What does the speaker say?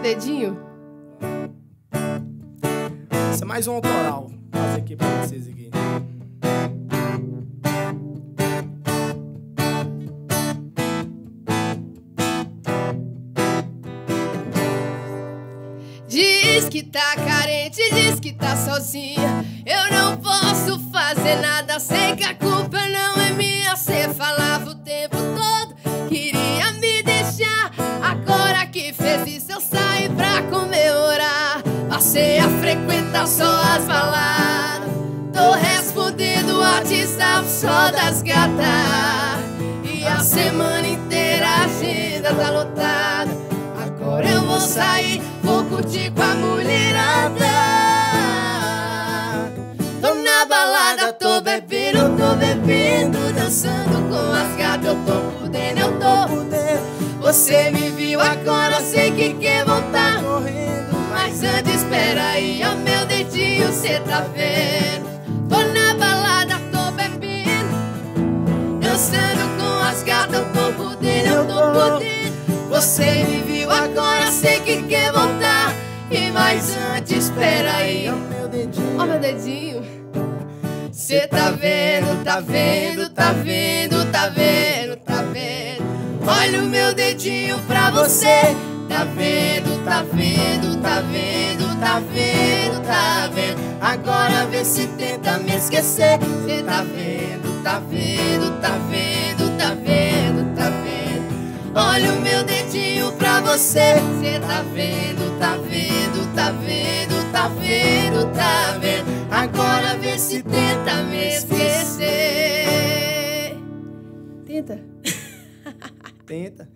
dedinho? Isso é mais um autoral. Fazer aqui pra vocês aqui. Diz que tá carente, diz que tá sozinha. Eu não posso fazer nada, sei que a culpa não é minha. Cê falava o tempo todo, queria me deixar. Agora que fez Passei a frequentar só as baladas. Tô respondendo WhatsApp só das gatas. E a semana inteira a agenda tá lotada. Agora eu vou sair, vou curtir com a mulherada. Tô na balada, tô bebendo, tô bebendo, dançando com as gatas. Eu tô fudendo, eu tô. Você me viu agora, sei que quer voltar. Mas antes, espera aí, ó meu dedinho, cê tá vendo? Tô na balada, tô bebendo, dançando com as gatas. Eu tô fudendo, eu tô fudendo. Você me viu agora, sei que quer voltar. E mais antes, espera aí, ó meu dedinho. Ó meu dedinho. Cê tá vendo, tá vendo, tá vendo, tá vendo, tá vendo. Olha o meu dedinho pra você. Tá vendo, tá vendo, tá vendo, tá vendo, tá vendo. Agora vê se tenta me esquecer. Cê tá vendo, tá vendo, tá vendo, tá vendo, tá vendo. Olha o meu dedinho pra você. Cê tá vendo, tá vendo, tá vendo, tá vendo, tá vendo. Agora vê se tenta me esquecer. Tenta. Tenta.